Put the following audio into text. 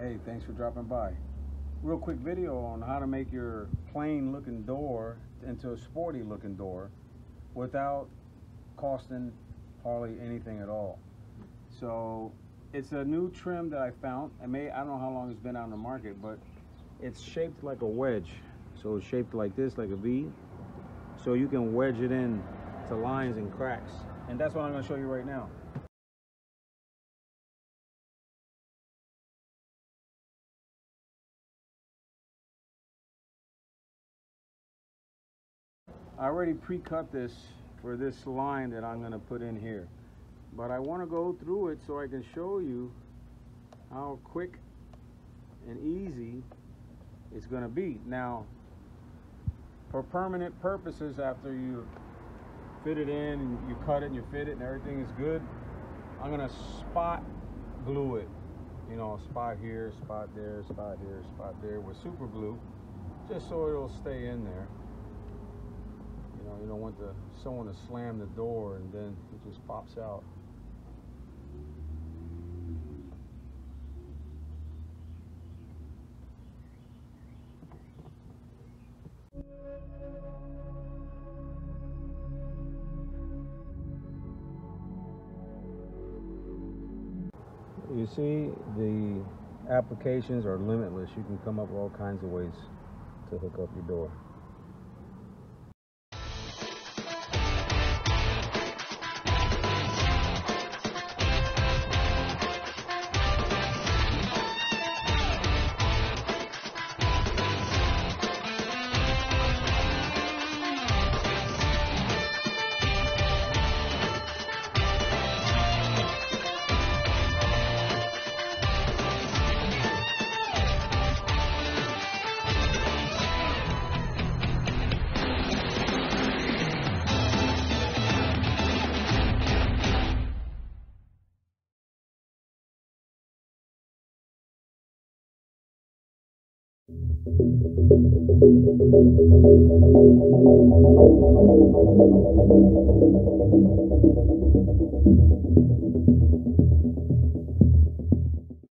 Hey, thanks for dropping by. Real quick video on how to make your plain looking door into a sporty looking door without costing hardly anything at all. So it's a new trim that I found. I may I don't know how long it's been on the market, but it's shaped like a wedge. So it's shaped like this, like a V. So you can wedge it in to lines and cracks. And that's what I'm gonna show you right now. I already pre-cut this for this line that I'm going to put in here. But I want to go through it so I can show you how quick and easy it's going to be. Now, for permanent purposes, after you fit it in and you cut it and you fit it and everything is good, I'm going to spot glue it. You know, spot here, spot there, spot here, spot there with super glue, just so it'll stay in there know, you don't want the someone to slam the door and then it just pops out. You see, the applications are limitless. You can come up with all kinds of ways to hook up your door. Thank you.